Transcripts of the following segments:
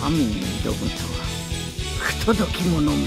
神に挑むとは。不届き者も。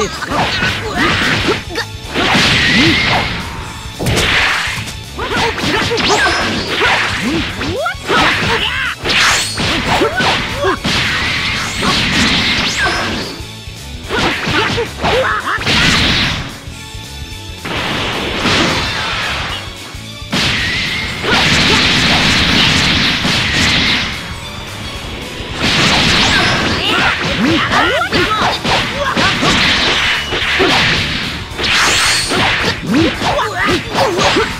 悟 Oh,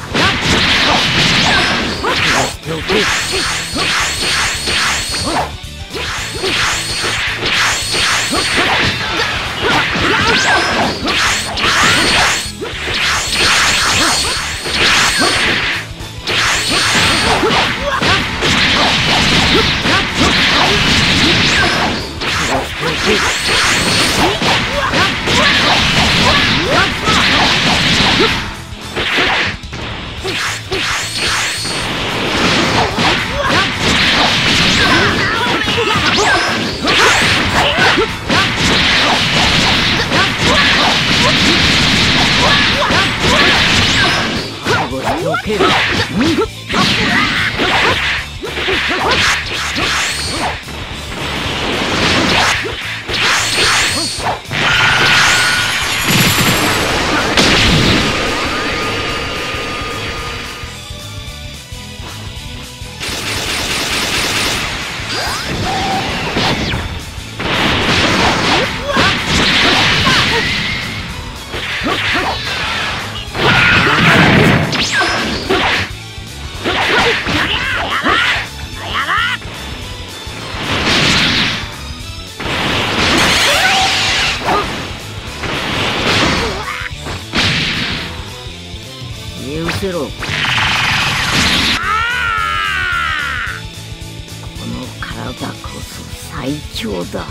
消え失せろこの体こそ最強だ